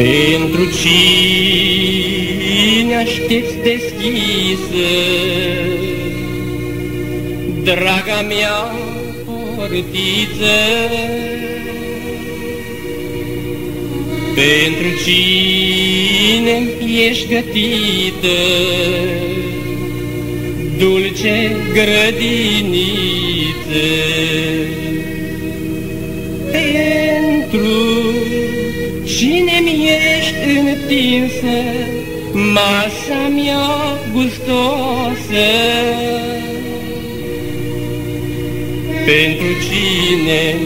Pentru cine aștepți deschisă, Draga mea portiță, Pentru cine ești gătită, Dulce grădiniță, cine-mi ești întinsă, masa mea gustoasă. Pentru cine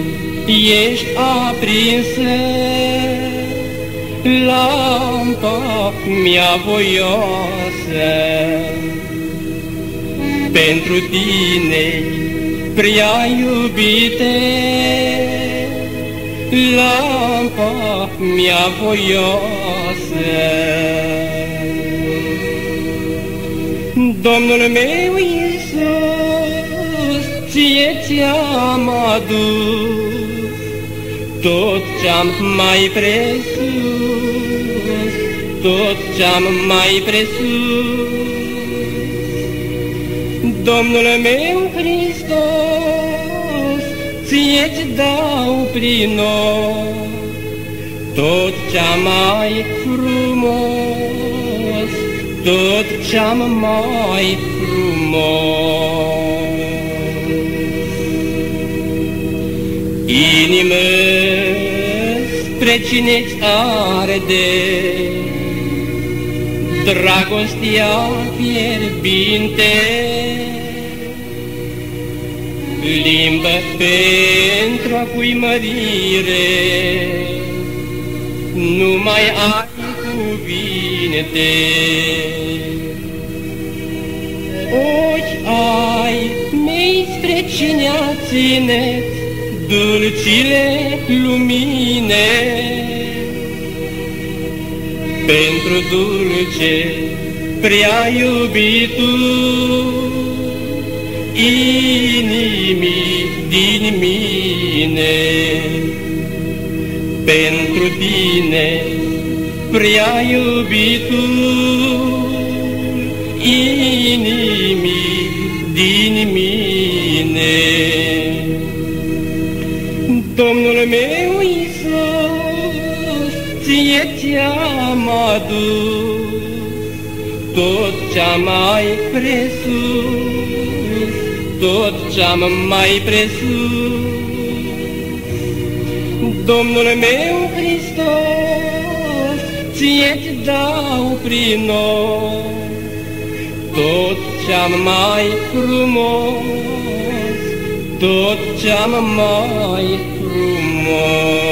ești aprinsă, lampa mea voioasă. Pentru tine, prea iubite, lampa mea voioasă. Domnul meu Iisus, ție ți-am adus tot ce-am mai presus, tot ce-am mai presus. Domnul meu Hristos, ție-ți dau prin nou tot ce-am mai frumos, tot ce-am mai frumos. Inimă spre cine-ți arde, dragostea fierbinte, limbă pentru a cui mărire, nu mai ai cuvinte. Ochi ai mei spre cine ține dulcile lumine, pentru dulce prea iubitul inimii din mine. Pentru tine prea iubitul inimii din mine. Domnul meu Iisus, ție ți-am adus tot ce-am mai presus, tot ce-am mai presus. Domnul meu Hristos, ție-ți dau prin nou tot ce-am mai frumos, tot ce-am mai frumos.